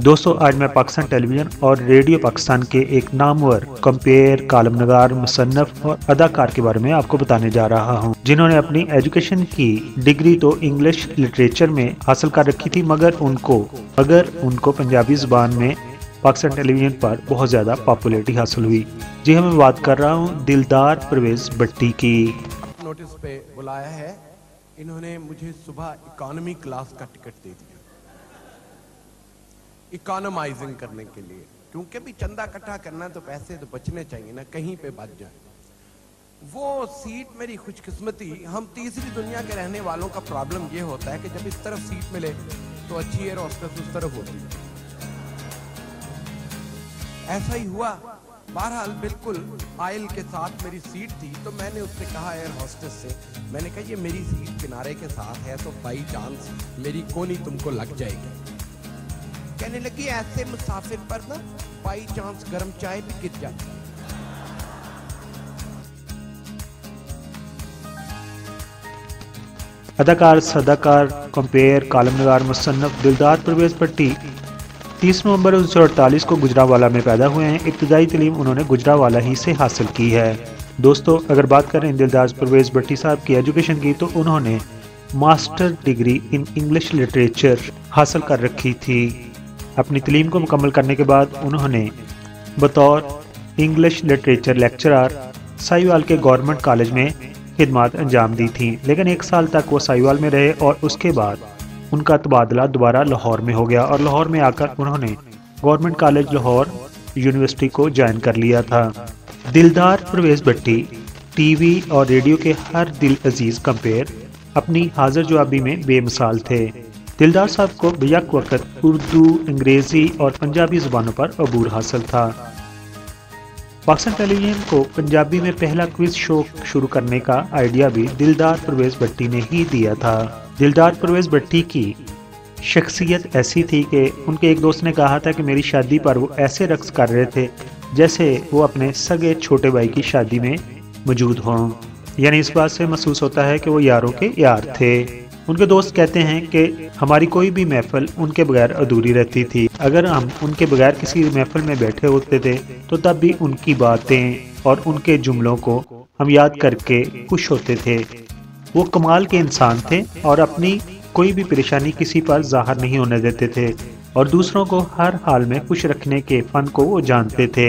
दोस्तों, आज मैं पाकिस्तान टेलीविज़न और रेडियो पाकिस्तान के एक नामवर, कंपेयर कालम नगार मुसन्फ और अदाकार के बारे में आपको बताने जा रहा हूँ, जिन्होंने अपनी एजुकेशन की डिग्री तो इंग्लिश लिटरेचर में हासिल कर रखी थी, मगर उनको अगर उनको पंजाबी ज़ुबान में पाकिस्तान टेलीविज़न पर बहुत ज़्यादा पॉपुलरिटी हासिल हुई। जी हाँ मैं बात कर रहा हूँ दिलदार परवेज भट्टी की। नोटिस पे बुलाया है, इन्होंने मुझे सुबह इकोनॉमी क्लास का टिकट दे दिया। इकोनोमाइजिंग करने के लिए। क्योंकि भी चंदा इकट्ठा करना तो पैसे तो बचने चाहिए ना, कहीं पे बच जाए। वो सीट मेरी खुशकिस्मती, हम तीसरी दुनिया के रहने वालों का प्रॉब्लम ये होता है कि जब इस तरफ़ सीट मिले तो अच्छी एयर हॉस्टेस उस तरफ़ होती है। ऐसा ही हुआ। बहरहाल बिल्कुल आयल के साथ मेरी सीट थी तो मैंने उससे कहा एयर हॉस्टेस से, मैंने कहा, ये मेरी सीट किनारे के साथ है तो बाई चांस मेरी कोनी तुमको लग जाएगी। कहने लगी, ऐसे मुसाफिर पर ना बाई चांस गर्म चाय भी गिर जाती अदाकार, सदाकार कंपेयर कालम नगार मुसन्फ दिलदार परवेज भट्टी तीस नवंबर उन्नीस को गुजरावाला में पैदा हुए हैं। इब्तदाई तलीम उन्होंने गुजरावाला ही से हासिल की है। दोस्तों, अगर बात करें दिलदार परवेज भट्टी साहब की एजुकेशन की तो उन्होंने master degree in English literature हासिल कर रखी थी। अपनी तलीम को मुकम्मल करने के बाद उन्होंने बतौर इंग्लिश लिटरेचर लेक्चरर साईवाल के गवर्नमेंट कॉलेज में खिदमत अंजाम दी थी। लेकिन एक साल तक वो साईवाल में रहे और उसके बाद उनका तबादला दोबारा लाहौर में हो गया और लाहौर में आकर उन्होंने गवर्नमेंट कॉलेज लाहौर यूनिवर्सिटी को ज्वाइन कर लिया था। दिलदार परवेज भट्टी, टीवी और रेडियो के हर दिल अज़ीज़ कंपेयर अपनी हाजिर जवाबी में बेमिसाल थे। दिलदार साहब को बेक वक्त उर्दू, अंग्रेज़ी और पंजाबी जुबानों पर अबूर हासिल था। पाकिस्तान टेलीविज़न को पंजाबी में पहला क्विज शो शुरू करने का आइडिया भी दिलदार परवेज भट्टी ने ही दिया था। दिलदार परवेज भट्टी की शख्सियत ऐसी थी कि उनके एक दोस्त ने कहा था कि मेरी शादी पर वो ऐसे रक्स कर रहे थे जैसे वो अपने सगे छोटे भाई की शादी में मौजूद हों। यानी इस बात से महसूस होता है कि वो यारों के यार थे। उनके दोस्त कहते हैं कि हमारी कोई भी महफल उनके बगैर अधूरी रहती थी। अगर हम उनके बगैर किसी महफल में बैठे होते थे तो तब भी उनकी बातें और उनके जुमलों को हम याद करके खुश होते थे। वो कमाल के इंसान थे और अपनी कोई भी परेशानी किसी पर ज़ाहिर नहीं होने देते थे और दूसरों को हर हाल में खुश रखने के फन को वो जानते थे।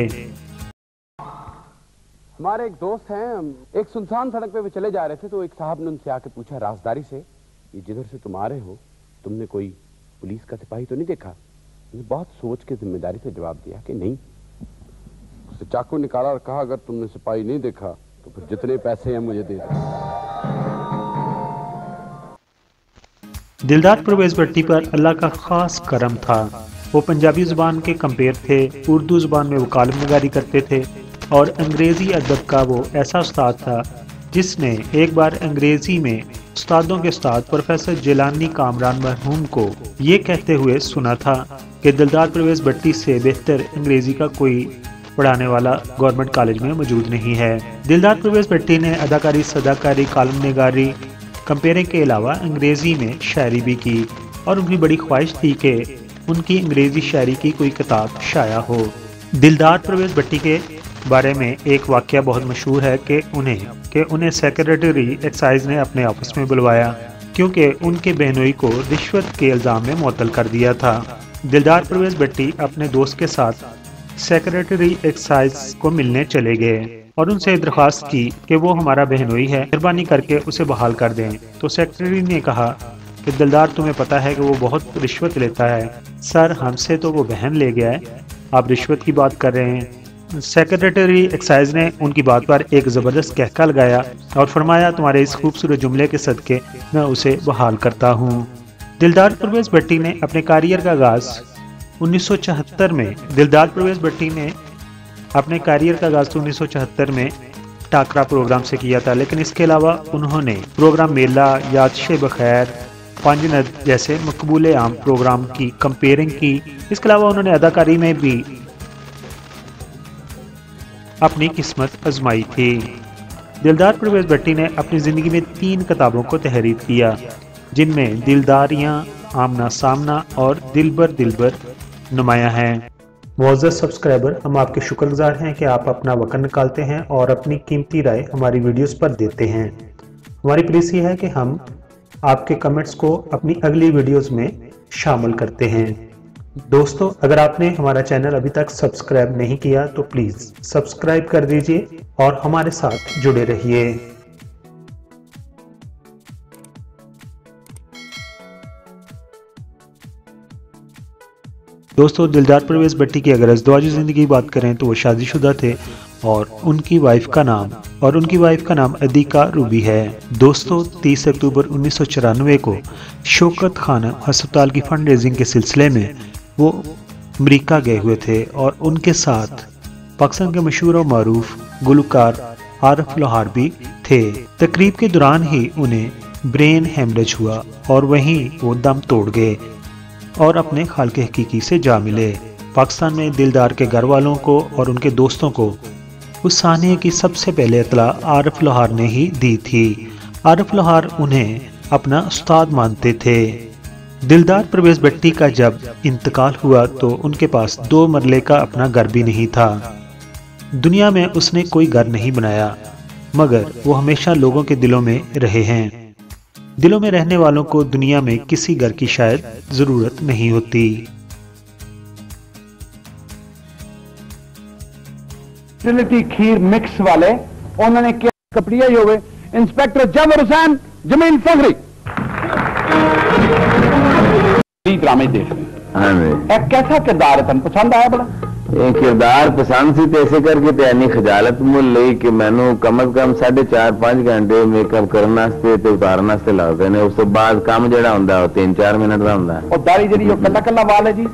हमारे एक दोस्त हैं एक सुनसान सड़क पे वो चले जा रहे थे तो एक साहब ने उनसे आके पूछा, राजदारी से? ये जिधर से तुम आ रहे हो, तुमने कोई पुलिस का सिपाही तो नहीं देखा? उसने बहुत सोच के ज़िम्मेदारी से जवाब दिया कि नहीं? उससे चाकू निकाला और कहा, अगर तुमने सिपाही नहीं देखा तो फिर जितने पैसे हैं मुझे दे दो। दिलदार परवेज भट्टी पर अल्लाह का खास करम था। वो पंजाबी ज़ुबान के कंपेयर थे, उर्दू ज़ुबान में वो कालम नगारी करते थे और अंग्रेज़ी अदब का वो ऐसा उस्ताद था जिसने एक बार अंग्रेज़ी में उस्तादों के उस्ताद प्रोफेसर जिलानी कामरान मरहूम को ये कहते हुए सुना था कि दिलदार परवेज भट्टी से बेहतर अंग्रेज़ी का कोई पढ़ाने वाला गवर्नमेंट कॉलेज में मौजूद नहीं है। दिलदार परवेज भट्टी ने अदाकारी, सदाकारी, कालम नगारी कंपेयरिंग के अलावा अंग्रेज़ी में शायरी भी की और उनकी बड़ी ख्वाहिश थी कि उनकी अंग्रेज़ी शायरी की कोई किताब शाया हो। दिलदार परवेज भट्टी के बारे में एक वाक्य बहुत मशहूर है कि उन्हें कि उन्हें सेक्रेटरी एक्साइज ने अपने ऑफ़िस में बुलवाया, क्योंकि उनके बहनोई को रिश्वत के इल्ज़ाम में मुअल कर दिया था। दिलदार परवेज भट्टी अपने दोस्त के साथ सेक्रेटरी एक्साइज को मिलने चले गए और उनसे दरख्वास्त की कि वो हमारा बहनोई है, मेहरबानी करके उसे बहाल कर दें। तो सेक्रेटरी ने कहा कि, दिलदार, तुम्हें पता है कि वो बहुत रिश्वत लेता है। सर, हमसे तो वो बहन ले गया है। आप रिश्वत की बात कर रहे हैं। सेक्रेटरी एक्साइज ने उनकी बात पर एक ज़बरदस्त कहका लगाया और फरमाया, तुम्हारे इस खूबसूरत जुमले के सदके मैं उसे बहाल करता हूँ। दिलदार परवेज भट्टी ने अपने कारियर का आगाज़ 1974 में, दिलदार परवेज भट्टी ने अपने कारियर का आगाज़ तो 1974 में टाकरा प्रोग्राम से किया था, लेकिन इसके अलावा उन्होंने प्रोग्राम मेला यादश बखैर पंजनद जैसे मकबूल आम प्रोग्राम की, कंपेयरिंग की। इसके अलावा उन्होंने अदाकारी में भी अपनी किस्मत आजमाई थी। दिलदार परवेज भट्टी ने अपनी ज़िंदगी में तीन किताबों को तहरीर किया, जिनमें दिलदारियाँ आमना सामना और दिलबर दिलबर नुमाया हैं। मोज़ सब्सक्राइबर, हम आपके शुक्रगुजार हैं कि आप अपना वक़्त निकालते हैं और अपनी कीमती राय हमारी वीडियोस पर देते हैं। हमारी प्लीस ये है कि हम आपके कमेंट्स को अपनी अगली वीडियोस में शामिल करते हैं। दोस्तों, अगर आपने हमारा चैनल अभी तक सब्सक्राइब नहीं किया तो प्लीज़ सब्सक्राइब कर दीजिए और हमारे साथ जुड़े रहिए। दोस्तों दिलदार परवेज भट्टी की अगर अजदवाजी ज़िंदगी की बात करें तो वो शादीशुदा थे और उनकी वाइफ का नाम और उनकी वाइफ का नाम अदीका रूबी है। दोस्तों 30 अक्टूबर उन्नीस सौ चौरानवे को शोकत खान अस्पताल की फंड रेजिंग के सिलसिले में वो अमरीका गए हुए थे और उनके साथ पाकिस्तान के मशहूर और मरूफ गुलकार आरफ लोहार भी थे। तकरीब के दौरान ही उन्हें ब्रेन हेमरेज हुआ और वहीं वो दम तोड़ गए और अपने खाल के हकीकी से जा मिले। पाकिस्तान में दिलदार के घर वालों को और उनके दोस्तों को उस सानिया की सबसे पहले अतला आरफ लोहार ने ही दी थी। आरफ लोहार उन्हें अपना उस्ताद मानते थे। दिलदार प्रवेश भट्टी का जब इंतकाल हुआ तो उनके पास दो मरले का अपना घर भी नहीं था। दुनिया में उसने कोई घर नहीं बनाया, मगर वो हमेशा लोगों के दिलों में रहे हैं। दिलों में रहने वालों को दुनिया में किसी घर की शायद ज़रूरत नहीं होती। खीर मिक्स वाले, उन्होंने कपड़िया ही हो इंस्पेक्टर जबर हुसैन ज़मीन फखरी। ਡਰਾਮੇ ਦੇਖਦੇ ਹਾਂ ਜੀ ਇਹ ਕਿਹਦਾ ਕਿਰਦਾਰ ਹੈ ਪਸੰਦ ਆਇਆ ਬਲਾ ਇਹ ਕਿਰਦਾਰ ਪਸੰਦ ਸੀ ਤੇ ਇਸੇ ਕਰਕੇ ਤੇ ਐਨੀ ਖਜਾਲਤ ਮੁੱਲ ਲਈ ਕਿ ਮੈਨੂੰ ਕਮ ਅਜ਼ ਕਮ 4.5 ਘੰਟੇ ਮੇਕਅਪ ਕਰਨ ਵਾਸਤੇ ਤੇ ਉਤਾਰਨ ਵਾਸਤੇ ਲੱਗਦੇ ਨੇ। ਉਸ ਤੋਂ ਬਾਅਦ ਕੰਮ ਜਿਹੜਾ ਹੁੰਦਾ ਉਹ 3-4 ਮਿੰਟ ਦਾ ਹੁੰਦਾ। ਉਹ ਦਾੜੀ ਜਿਹੜੀ ਉਹ ਕੱਲਾ ਕੱਲਾ ਵਾਲ ਹੈ ਜੀ?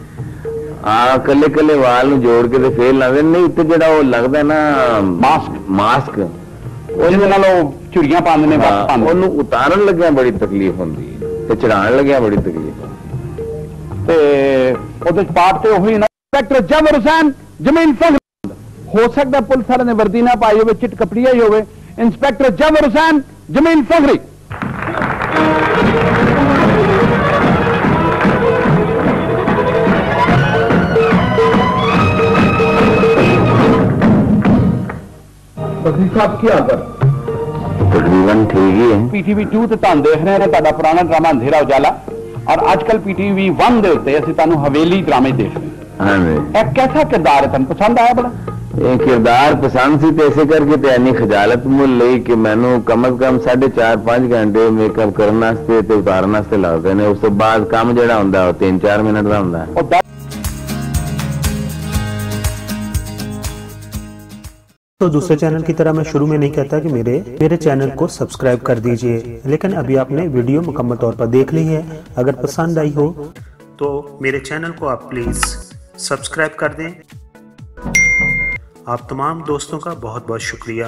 ਆ ਕੱਲੇ ਕੱਲੇ ਵਾਲ ਨੂੰ ਜੋੜ ਕੇ ਤੇ ਫੇਰ ਲਾਉਂਦੇ ਨਹੀਂ ਤੇ ਜਿਹੜਾ ਉਹ ਲੱਗਦਾ ਨਾ ਮਾਸਕ ਮਾਸਕ ਉਹਦੇ ਨਾਲ ਉਹ ਚੁੜੀਆਂ ਪਾਉਂਦੇ ਨੇ ਬਸ ਉਹਨੂੰ ਉਤਾਰਨ ਲੱਗਿਆ ਬੜੀ ਤਕਲੀਫ ਹੁੰਦੀ ਤੇ ਚੜਾਉਣ ਲੱਗਿਆ ਬੜੀ ਤਕਲੀਫ ਤੇ ਉਹਦੇ ਚ ਪਾਟ ਤੇ ਉਹੀ ਨਾ ਇੰਸਪੈਕਟਰ ਜਮਰ ਹੁਸੈਨ ਜ਼ਮੀਨ ਫੰਗ ਹੋ ਸਕਦਾ ਪੁਲਿਸ ਵਾਲੇ ਨੇ ਵਰਦੀ ਨਾ ਪਾਈ ਹੋਵੇ ਚਿੱਟ ਕਪੜੀਆ ਹੀ ਹੋਵੇ ਇੰਸਪੈਕਟਰ ਜਮਰ ਹੁਸੈਨ ਜ਼ਮੀਨ ਫੰਗਰੀ बकरी साहब क्या कर तकरीबन ठीक ही है ਪੀਟੀਵੀ 2 ਤੇ ਤੁਹਾਨੂੰ ਦੇਖ ਰਹੇ ਹਾਂ ਤੁਹਾਡਾ ਪੁਰਾਣਾ ਡਰਾਮਾ ਅੰਧੇਰਾ ਉਜਾਲਾ ਔਰ ਅੱਜਕੱਲ ਪੀਟੀਵੀ 1 ਦੇ ਅਸੀਂ ਤੁਹਾਨੂੰ ਹਵੇਲੀ ਡਰਾਮੇ ਦੇਖ ਹਾਂ। ਹਾਂ ਇਹ ਕਿਹਦਾ ਕਿਰਦਾਰ ਹੈ? ਤੁਹਾਨੂੰ ਪਸੰਦ ਆਇਆ ਬੜਾ? ਇਹ ਕਿਰਦਾਰ ਪਸੰਦ ਸੀ ਤੇ ਇਸੇ ਕਰਕੇ ਤੇ ਐਨੀ ਖਜਾਲਤ ਮੁੱਲ ਲਈ ਕਿ ਮੈਨੂੰ ਕਮ ਅਜ਼ ਕਮ 4.5-5 ਘੰਟੇ ਮੇਕਅਪ ਕਰਨ ਵਾਸਤੇ ਤੇ ਉਤਾਰਨ ਵਾਸਤੇ ਲੱਗਦੇ ਨੇ। ਉਸ ਤੋਂ ਬਾਅਦ ਕੰਮ ਜਿਹੜਾ ਹੁੰਦਾ ਉਹ 3-4 ਮਿੰਟ ਦਾ ਹੁੰਦਾ। ਹੈ तो दूसरे चैनल की तरह मैं शुरू में नहीं कहता कि मेरे मेरे चैनल को सब्सक्राइब कर दीजिए, लेकिन अभी आपने वीडियो मुकम्मल तौर पर देख ली है। अगर पसंद आई हो तो मेरे चैनल को आप प्लीज़ सब्सक्राइब कर दें। आप तमाम दोस्तों का बहुत बहुत शुक्रिया।